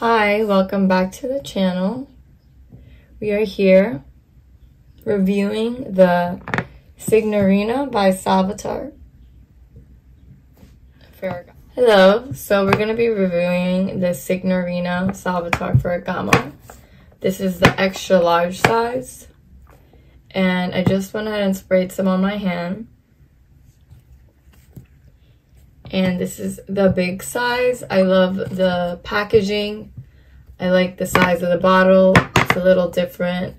Hi, welcome back to the channel. We are here reviewing the Signorina by Salvatore. Hello, so we're going to be reviewing the Signorina Salvatore Ferragamo. This is the extra large size. And I just went ahead and sprayed some on my hand. And this is the big size. I love the packaging. I like the size of the bottle. It's a little different.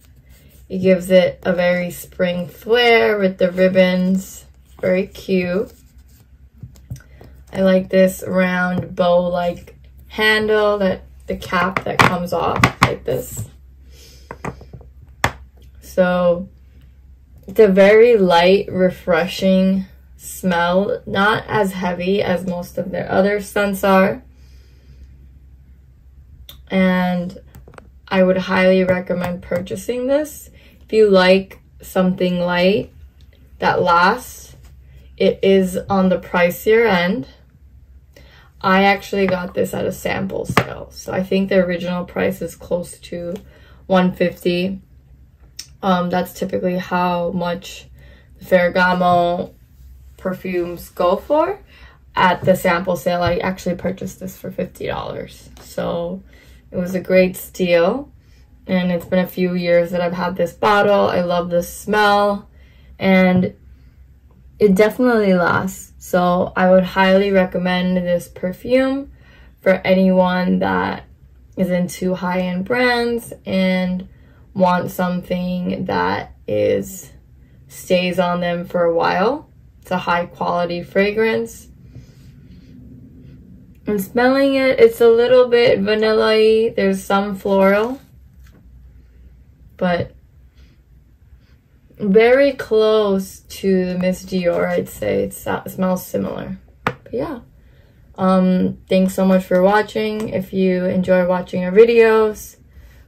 It gives it a very spring flair with the ribbons. Very cute. I like this round bow-like handle that the cap that comes off like this. So it's a very light, refreshing smell. Not as heavy as most of their other scents are. And I would highly recommend purchasing this. If you like something light that lasts, it is on the pricier end. I actually got this at a sample sale. So I think the original price is close to 150 um, That's typically how much the Ferragamo perfumes go for. At the sample sale, I actually purchased this for $50. So it was a great steal. And it's been a few years that I've had this bottle. I love the smell. And it definitely lasts. So I would highly recommend this perfume for anyone that is into high-end brands and wants something that is stays on them for a while. It's a high quality fragrance. I'm smelling it, it's a little bit vanilla-y. There's some floral. But very close to the Miss Dior, I'd say. It smells similar. But yeah. Um, thanks so much for watching. If you enjoy watching our videos,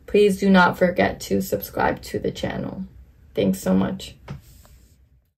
please do not forget to subscribe to the channel. Thanks so much.